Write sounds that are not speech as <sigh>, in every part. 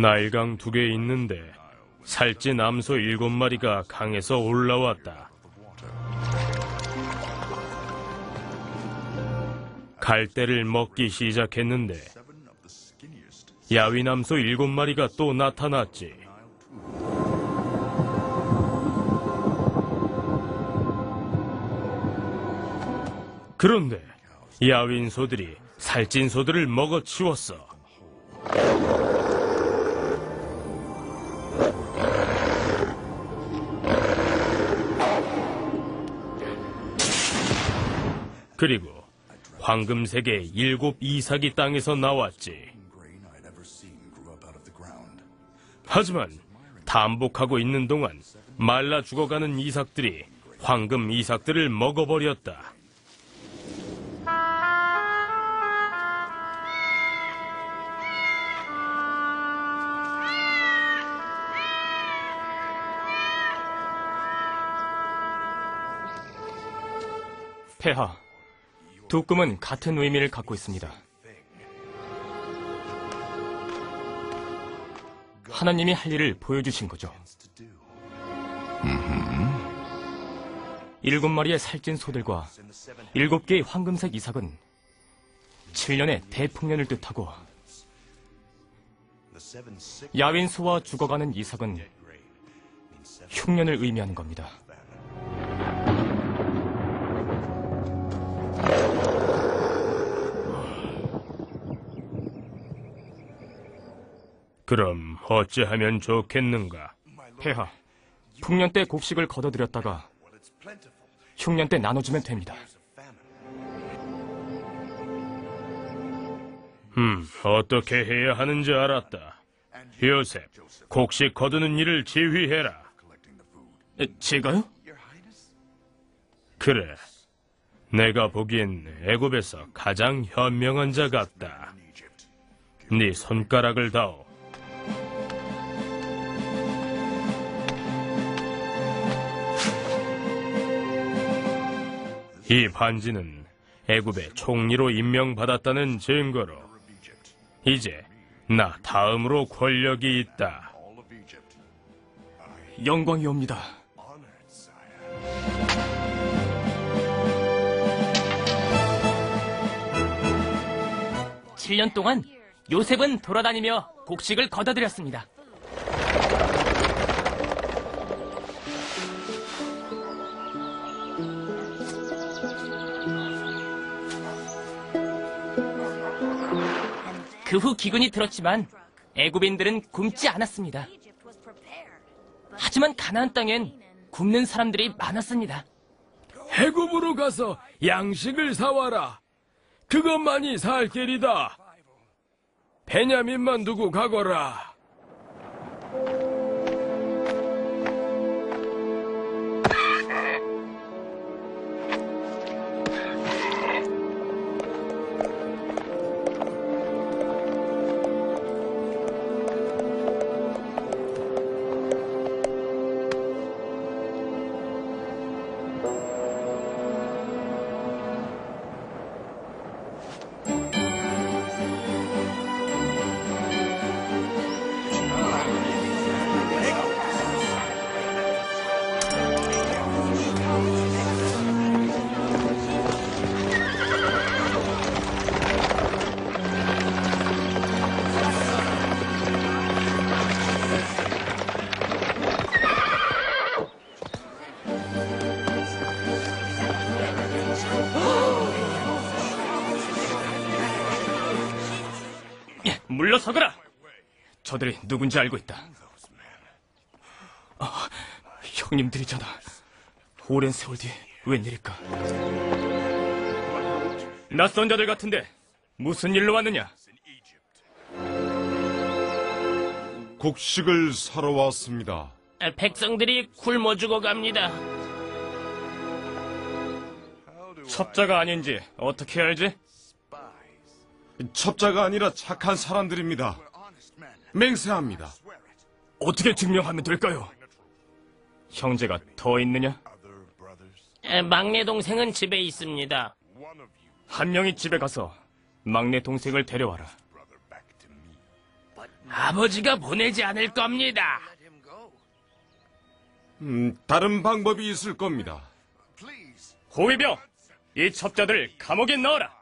나일강 두 개 있는데 살찐 암소 일곱 마리가 강에서 올라왔다. 갈대를 먹기 시작했는데 야윈 암소 일곱 마리가 또 나타났지. 그런데 야윈 소들이 살찐 소들을 먹어치웠어. 그리고 황금색의 일곱 이삭이 땅에서 나왔지. 하지만 담복하고 있는 동안 말라 죽어가는 이삭들이 황금 이삭들을 먹어버렸다. 폐하, 두 꿈은 같은 의미를 갖고 있습니다. 하나님이 할 일을 보여주신 거죠. 일곱 마리의 살찐 소들과 일곱 개의 황금색 이삭은 7년의 대풍년을 뜻하고 야윈 소와 죽어가는 이삭은 흉년을 의미하는 겁니다. 그럼 어찌하면 좋겠는가? 폐하, 풍년 때 곡식을 걷어들였다가 흉년 때 나눠주면 됩니다. 음, 어떻게 해야 하는지 알았다. 요셉, 곡식 거두는 일을 지휘해라. 에, 제가요? 그래. 내가 보기엔 애굽에서 가장 현명한 자 같다. 네 손가락을 다오. 이 반지는 애굽의 총리로 임명받았다는 증거로 이제 나 다음으로 권력이 있다. 영광이옵니다. 칠 년 동안 요셉은 돌아다니며 곡식을 걷어들였습니다. 그 후 기근이 들었지만 애굽인들은 굶지 않았습니다. 하지만 가나안 땅엔 굶는 사람들이 많았습니다. 해굽으로 가서 양식을 사와라. 그것만이 살 길이다. 베냐민만 두고 가거라. 물러서거라! 저들이 누군지 알고 있다. 아, 형님들이잖아. 오랜 세월 뒤에 웬일일까? 낯선 자들 같은데 무슨 일로 왔느냐? 곡식을 사러 왔습니다. 백성들이 굶어 죽어갑니다. 첩자가 아닌지 어떻게 알지? 첩자가 아니라 착한 사람들입니다. 맹세합니다. 어떻게 증명하면 될까요? 형제가 더 있느냐? 에, 막내 동생은 집에 있습니다. 한 명이 집에 가서 막내 동생을 데려와라. 아버지가 보내지 않을 겁니다. 음, 다른 방법이 있을 겁니다. 호위병, 이 첩자들을 감옥에 넣어라.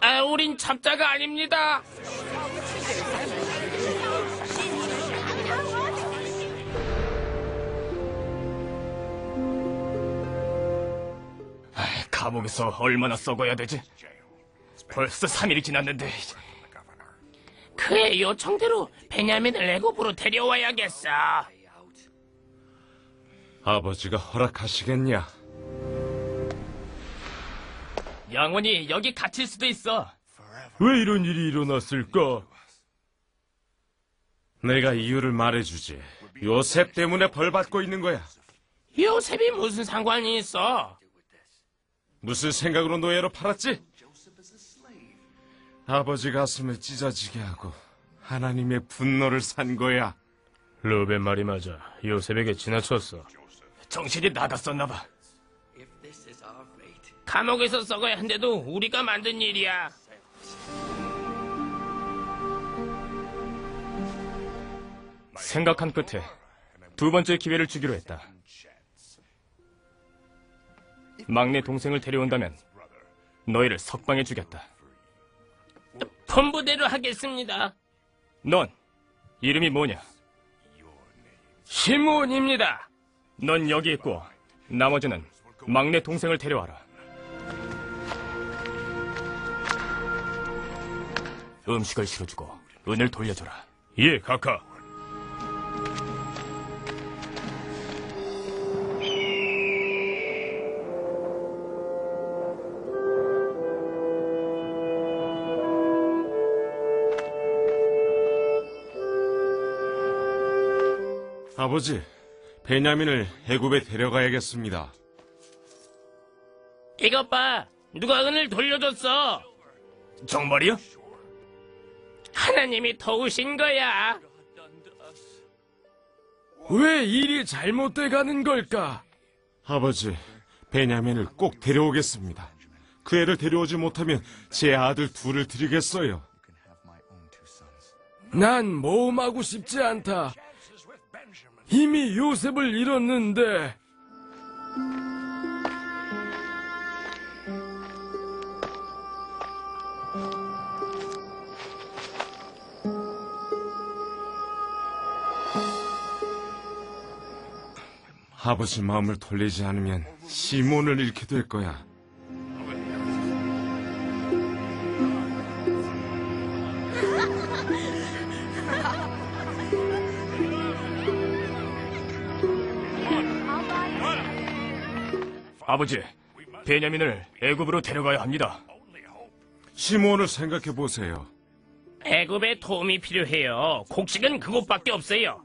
아, 우린 첩자가 아닙니다. 감옥에서 얼마나 썩어야 되지? 벌써 3일이 지났는데 그의 요청대로 베냐민을 애굽으로 데려와야겠어. 아버지가 허락하시겠냐? 영원히 여기 갇힐 수도 있어. 왜 이런 일이 일어났을까? 내가 이유를 말해주지. 요셉 때문에 벌 받고 있는 거야. 요셉이 무슨 상관이 있어? 무슨 생각으로 노예로 팔았지? 아버지 가슴을 찢어지게 하고 하나님의 분노를 산 거야. 루벤 말이 맞아. 요셉에게 지나쳤어. 정신이 나갔었나 봐. 감옥에서 썩어야 한데도 우리가 만든 일이야. 생각한 끝에 두 번째 기회를 주기로 했다. 막내 동생을 데려온다면 너희를 석방해 주겠다. 본부대로 하겠습니다. 넌 이름이 뭐냐? 시몬입니다. 넌 여기 있고 나머지는 막내 동생을 데려와라. 음식을 실어주고 은을 돌려줘라. 예, 카카. 아버지, 베냐민을 애굽에 데려가야겠습니다. 이것 봐. 누가 은을 돌려줬어. 정말이야? 하나님이 도우신 거야. 왜 일이 잘못돼 가는 걸까? 아버지, 베냐민을 꼭 데려오겠습니다. 그 애를 데려오지 못하면 제 아들 둘을 드리겠어요. 난 모험하고 싶지 않다. 이미 요셉을 잃었는데. 아버지 마음을 돌리지 않으면 시몬을 잃게 될 거야. 아버지, 베냐민을 애굽으로 데려가야 합니다. 시몬을 생각해 보세요. 애굽에 도움이 필요해요. 곡식은 그곳밖에 없어요.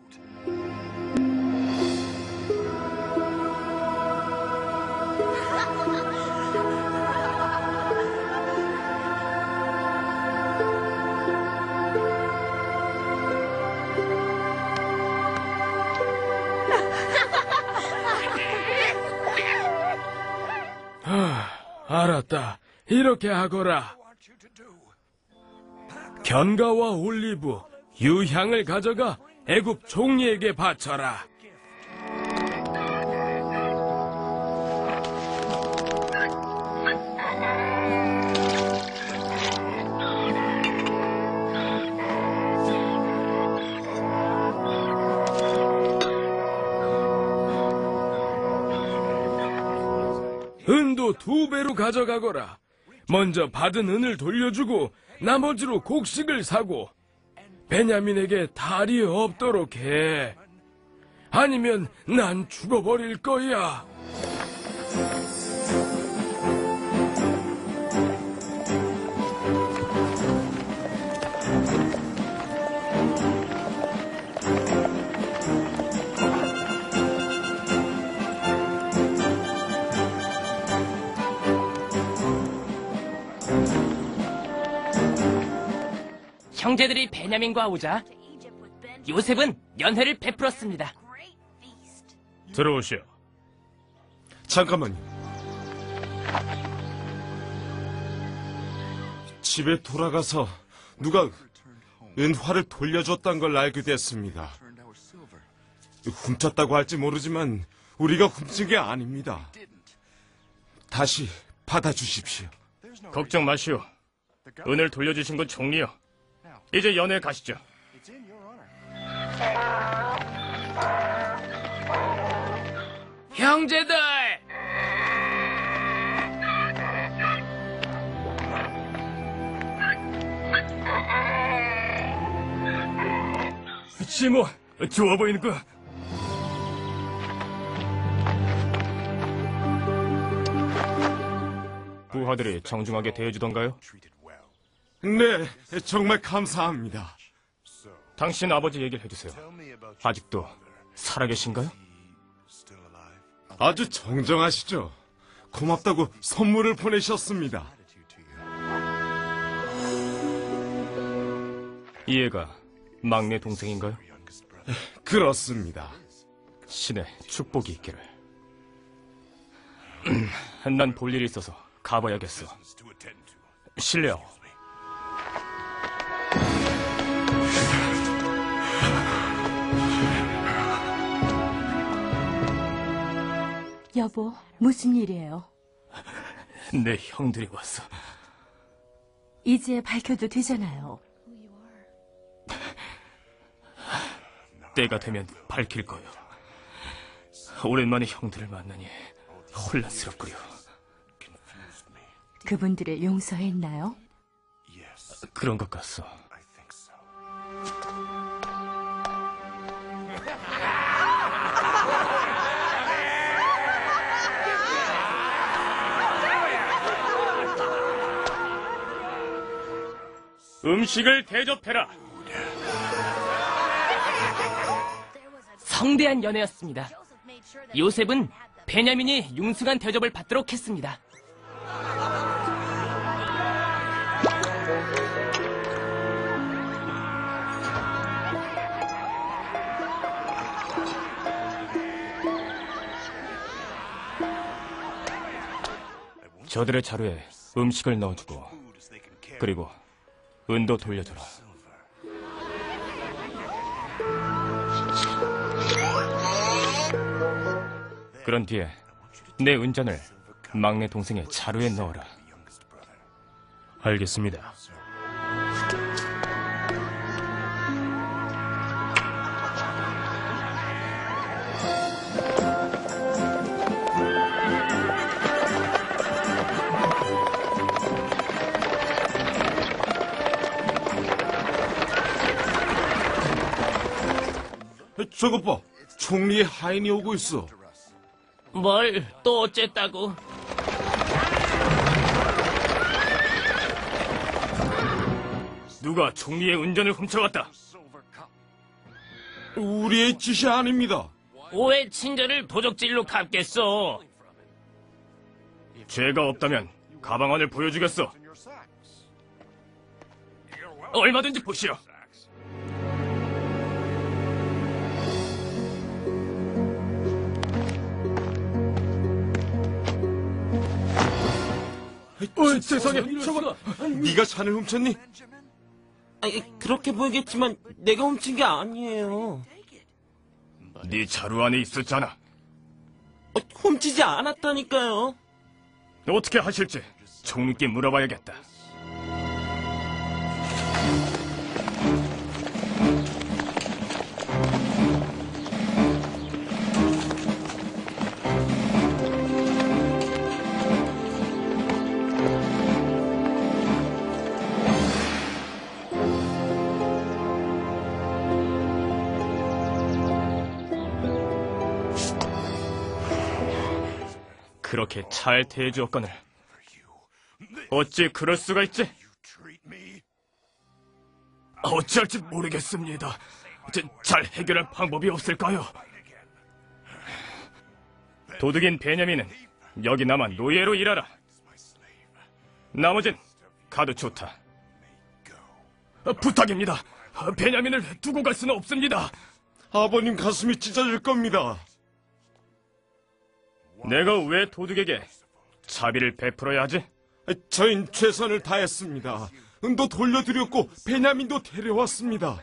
알았다. 이렇게 하거라. 견과와 올리브, 유향을 가져가 애굽 종리에게 바쳐라. 두 배로 가져가거라. 먼저 받은 은을 돌려주고 나머지로 곡식을 사고 베냐민에게 탈이 없도록 해. 아니면 난 죽어버릴 거야. 형제들이 베냐민과 오자 요셉은 연회를 베풀었습니다. 잠깐만요. 집에 돌아가서 누가 은화를 돌려줬단 걸 알게 됐습니다. 훔쳤다고 할지 모르지만 우리가 훔친 게 아닙니다. 다시 받아주십시오. 걱정 마시오. 은을 돌려주신 건 총리요. 이제 연회 가시죠. 형제들! 지모, 좋아 보이는 거. 부하들이 정중하게 대해주던가요? 네, 정말 감사합니다. 당신 아버지 얘기를 해주세요. 아직도 살아계신가요? 아주 정정하시죠? 고맙다고 선물을 보내셨습니다. 이 애가 막내 동생인가요? 그렇습니다. 신의 축복이 있기를. <clears throat> 난 볼 일이 있어서 가봐야겠어. 실례요. 여보, 무슨 일이에요? <laughs> 내 형들이 왔어. 이제 밝혀도 되잖아요. 때가 되면 밝힐 거요. 오랜만에 형들을 만나니 혼란스럽구려. 그분들을 용서했나요? 그런 것 같소. 음식을 대접해라. 성대한 연애였습니다. 요셉은 베냐민이 융숭한 대접을 받도록 했습니다. 저들의 자루에 음식을 넣어주고 그리고 은도 돌려줘라. 그런 뒤에 내 은전을 막내 동생의 자루에 넣어라. 알겠습니다. 저것 봐, 총리의 하인이 오고 있어. 뭘 또 어쨌다고? 누가 총리의 은전을 훔쳐갔다. 우리의 짓이 아닙니다. 왜 친절을 도적질로 갚겠어? 죄가 없다면 가방 안을 보여주겠어. 얼마든지 보시오. 어, 세상에, 저거 네가 잔을 훔쳤니? 아니, 그렇게 보이겠지만 내가 훔친 게 아니에요. 네 자루 안에 있었잖아. 어, 훔치지 않았다니까요. 어떻게 하실지 총리께 물어봐야겠다. 그렇게 잘 대해주었거늘 어찌 그럴 수가 있지? 어찌할지 모르겠습니다. 저- 잘 해결할 방법이 없을까요? 도둑인 베냐민은 여기 남아 노예로 일하라. 나머진 가도 좋다. 어, 부탁입니다. 어, 베냐민을 두고 갈 수는 없습니다. 아버님 가슴이 찢어질 겁니다. 내가 왜 도둑에게 자비를 베풀어야 하지? 저흰 최선을 다했습니다. 은도 돌려드렸고 베냐민도 데려왔습니다.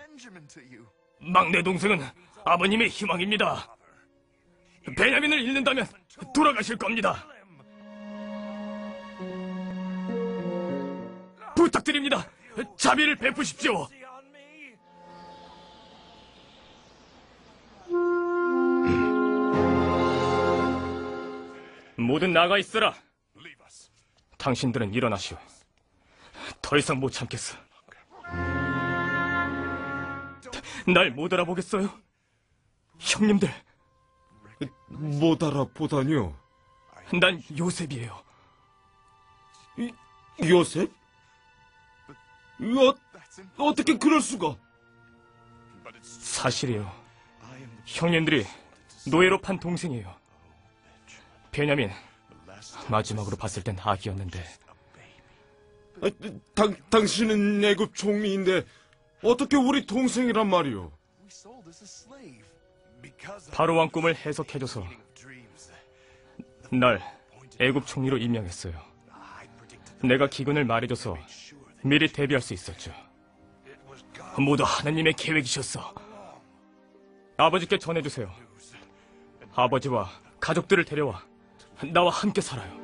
막내 동생은 아버님의 희망입니다. 베냐민을 잃는다면 돌아가실 겁니다. 부탁드립니다. 자비를 베푸십시오. 모두 나가 있어라. 당신들은 일어나시오. 더 이상 못 참겠어. 날 못 알아보겠어요? 형님들, 못 알아보다니요. 난 요셉이에요. 요셉? 어, 어떻게 그럴 수가? 사실이에요. 형님들이 노예로 판 동생이에요. 베냐민, 마지막으로 봤을 땐 아기였는데 아, 당, 당신은 애굽 총리인데 어떻게 우리 동생이란 말이오? 바로 왕 꿈을 해석해줘서 날 애굽 총리로 임명했어요. 내가 기근을 말해줘서 미리 대비할 수 있었죠. 모두 하나님의 계획이셨어. 아버지께 전해주세요. 아버지와 가족들을 데려와 나와 함께 살아요.